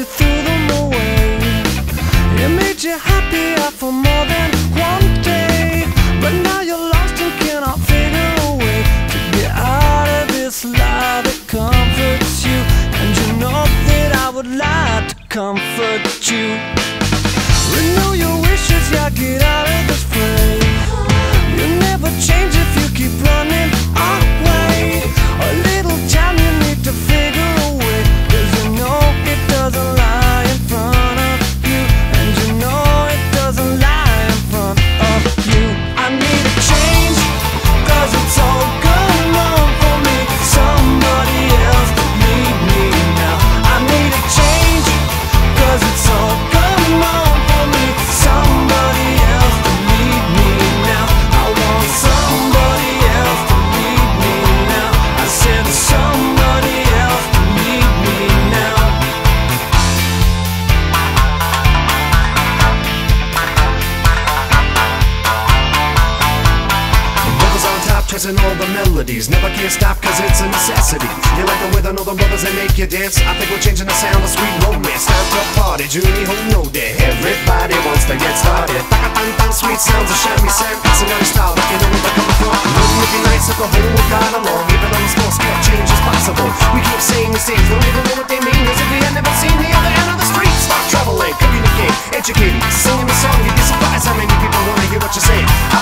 you threw them away. It made you happy for more than one day. But now you're lost and cannot figure a way to get out of this lie that comforts you. And you know that I would like to comfort you. Renew your wishes, yeah, get out of this fray. You never change if you keep running chasing all the melodies. Never can stop, cause it's a necessity. You like the rhythm of the brothers that make you dance? I think we're changing the sound of sweet romance. Time to party, Junie who know that everybody wants to get started. Sweet sounds of shamisen. Passing on style, like you know where coming from. Wouldn't it be nice if the whole world got along? Even on a small scale, change is possible. We keep saying these things, don't even know what they mean. As if we had never seen the other end of the street. Start traveling, communicate, educate, singing the song. You'd be surprised how many people wanna hear what you're saying. I